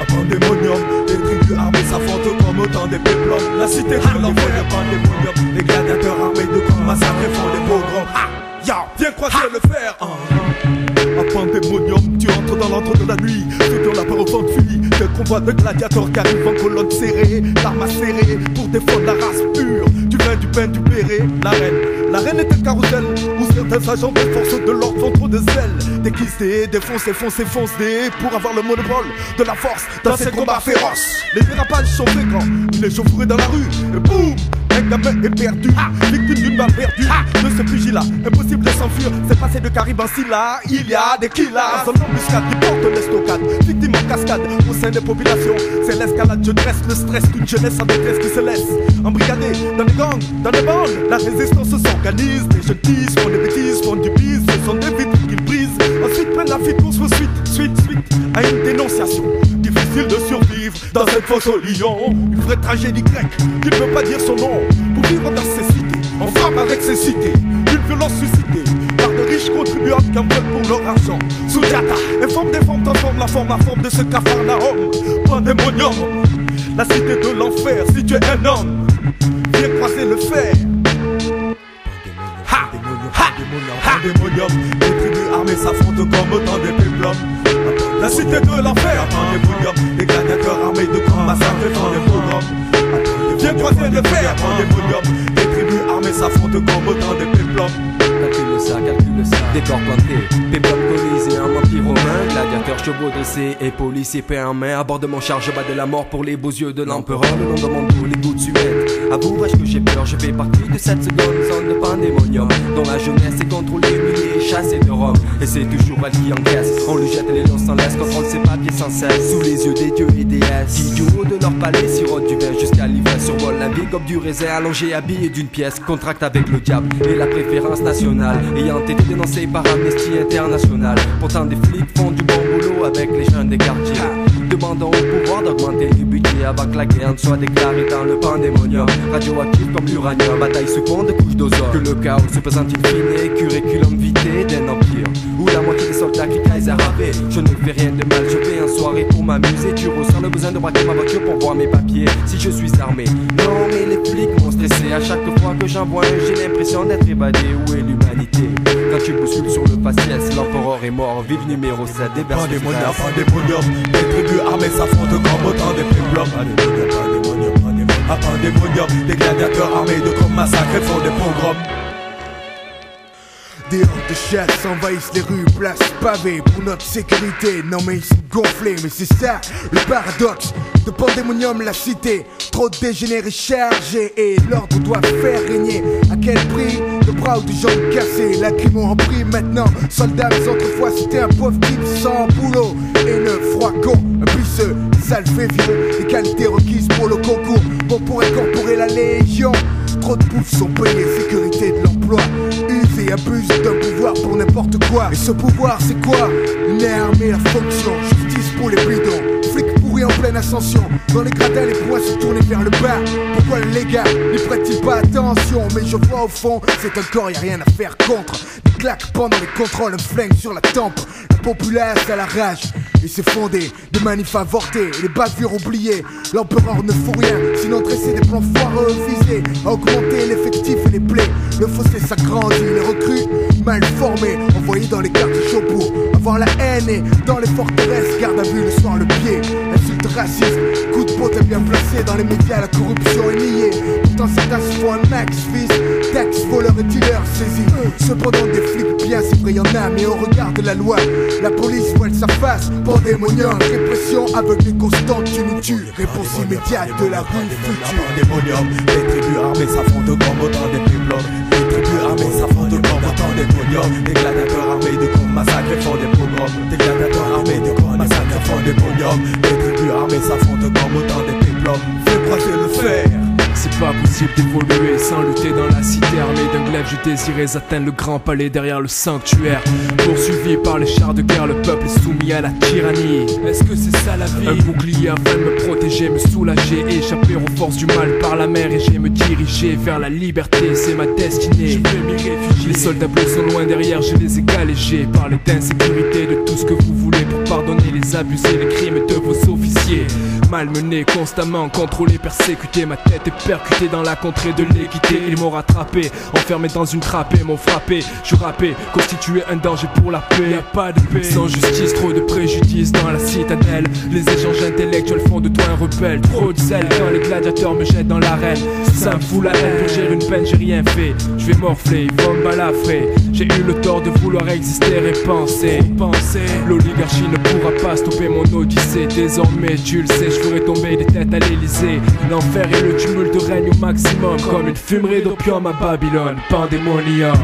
Un pandémonium, les tribus armées s'affrontent comme autant des péplums. La cité brûle en feu le pandémonium. Les gladiateurs armés de coups massacrés font des pogroms. Ah, ya, viens croiser ah. le fer. Ah. Un pandémonium, tu entres dans l'antre de la nuit. Ceux qui ont la peur au vent fuient. Des combats de gladiateurs qui arrivent en colonne serrée, l'arme serrée pour défendre la race pure. Du vin, du pain, du béret, la reine la reine est un carrousel Où certains agents des forces de l'ordre font trop de zèle. Déguisés, défoncés, foncés, foncés Pour avoir le monopole de la force dans ces combats féroces. Les dérapages sont fréquents Il est chauffé dans la rue Et boum gamin est perdu, victime d'une balle perdue de ce pugilat. Impossible de s'enfuir, c'est passé de Caribe en Silla. Il y a des killers, son embuscade qui porte l'estocade. Victime en cascade au sein des populations. C'est l'escalade, je dresse le stress d'une jeunesse en détresse qui se laisse embrigader dans les gangs, dans les bandes. La résistance s'organise, les jeunes disent, font des bêtises, font du bise. Ce sont des vitres qu'ils brisent. Ensuite prennent la fuite pour suite, suite, suite à une dénonciation. Difficile de survivre dans cette fosse au lion. Une vraie tragédie grecque qui ne peut pas dire son nom. Vivre dans ces cités, avec ces cités. Une violence suscitée par de riches contribuables qui en veulent pour leur argent. Soujata, informe des formes, transforme la forme, la forme de ce capharnaüm. Pandémonium, la cité de l'enfer. Si tu es un homme, viens croiser le fer. Ha! Ha! Pandémonium, les tribus armées s'affrontent comme autant de péplums. La cité de l'enfer, pandémonium, les gladiateurs armés de grands massacres font des pogroms. Viens croiser le fer, pandémonium, les tribus armées s'affrontent comme autant de péplums. Calcule ça, calcule ça. Décor planté, péplum colisé, un vampire romain, gladiateur, chevaux dressés et policiers paix en main. À bord de mon char, je bats de la mort pour les beaux yeux de l'empereur. Le long de mon dos, les gouttes humaines. Avouerai-je que j'ai peur, je fais partie de cette seconde zone de pandémonium. Dont la jeunesse est contrôlée, chassée de Rome. Et c'est toujours elle qui encaisse. On lui jette les dents sans laisse, contrôle ses papiers sans cesse. Sous les yeux des dieux et déesses. Qui du haut de leur palais sirotent du vin jusqu'à l'ivresse. Survole la vie comme du raisin allongé, habillé d'une pièce. Contracte avec le diable et la préférence nationale. Ayant été dénoncé par Amnesty International. Pourtant, des flics font du bon boulot avec les jeunes des quartiers. Demandant au pouvoir d'augmenter les budgets avant que la guerre ne soit déclarée dans le pandémonium. Radioactif comme l'uranium, bataille sous fond de couches d'ozone. Que le chaos se présente in fine, curriculum vitae pour m'amuser. Tu ressens le besoin de braquer ma voiture pour voir mes papiers. Si je suis armé, non, mais les flics m'ont stressé. À chaque fois que j'envoie un, j'ai l'impression d'être évadé. Où est l'humanité? Quand tu bouscules sur le faciès, l'empereur est mort. Vive numéro 7 des Pandémonium, pandémonium, les tribus armées s'affrontent comme autant de péplums. Pandémonium, pandémonium, pandémonium. À pandémonium, les gladiateurs armés de grands massacres font des pogroms. Des hordes de chasses envahissent les rues, places pavées pour notre sécurité. Non mais ils sont gonflés, mais c'est ça le paradoxe de Pandémonium, la cité. Trop dégénérée, chargée et l'ordre doit faire régner. À quel prix De bras ou de jambes cassées, lacrymons en prix maintenant. Soldats, mais autrefois c'était un pauvre type sans boulot. Et le froid con, puisseux, sale fait vieux. Les qualités requises pour le concours, bon pour incorporer la légion. Trop de poufs sont payés, sécurité de l'emploi. Use et abuse d'un pouvoir pour n'importe quoi. Et ce pouvoir, c'est quoi Une armée, la fonction, justice pour les bidons. Flics pourris en pleine ascension. Dans les gradins, les poings se tournent vers le bas. Pourquoi les gars n'y prêtent-ils pas attention? Mais je vois au fond, c'est un corps, y rien à faire contre. Des claques pendant les contrôles, un flingue sur la tempe. La populace à la rage. Et c'est fondé de manifs avortés et les bavures oubliées. L'empereur ne fout rien, sinon dresser des plans foireux visés à augmenter l'effectif et les plaies. Le fossé s'agrandit, les recrues mal formés, envoyés dans les quartiers chauds pour avoir la haine et dans les forteresses, garde à vue le soir le pied. Insulte raciste, coup de pote bien placé dans les médias, la corruption est niée. Pourtant certains se font un max fils, tax, voleurs et dealers saisis. Cependant des flics bien, y en a, mais au regard de la loi, la police voile sa face. Pandémonium, répression aveugle et constante, tues. Réponse immédiate de la rue future. Pandémonium, les tribus armées s'affrontent comme autant des péplums. Les tribus armées s'affrontent comme autant des podiums. Les gladiateurs armés de grands massacres font des pogroms. Les gladiateurs armés de grands massacres font des podiums. Les tribus armées s'affrontent pas possible d'évoluer sans lutter dans la cité armée d'un glaive. Je désirais atteindre le grand palais derrière le sanctuaire. Poursuivi par les chars de guerre, le peuple est soumis à la tyrannie. Est-ce que c'est ça la vie? Un bouclier afin de me protéger, me soulager, échapper aux forces du mal par la mer et j'ai me diriger vers la liberté. C'est ma destinée. Je réfugier. Les soldats bleus sont loin derrière, je les ai galégés. Parlez d'insécurité, de tout ce que vous voulez pour pardonner les abusés, les crimes de vos officiers. Malmené, constamment contrôlé, persécuté. Ma tête est percutée dans la contrée de l'équité. Ils m'ont rattrapé, enfermé dans une trappée, m'ont frappé. Je rappais, constitué un danger pour la paix. Y'a pas de paix, sans justice, trop de préjudice dans la citadelle. Les échanges intellectuels font de toi un rebelle. Trop de zèle quand les gladiateurs me jettent dans l'arène. Ça me fout la haine, pour gérer une peine, j'ai rien fait. Je vais morfler, ils vont me balafrer. J'ai eu le tort de vouloir exister et penser. penser. L'oligarchie ne pourra pas stopper mon odyssée. Désormais, tu le sais, je ferai tomber des têtes à l'Elysée. L'enfer et le tumulte règnent au maximum. Comme une fumerie d'opium à Babylone. Pandémonium.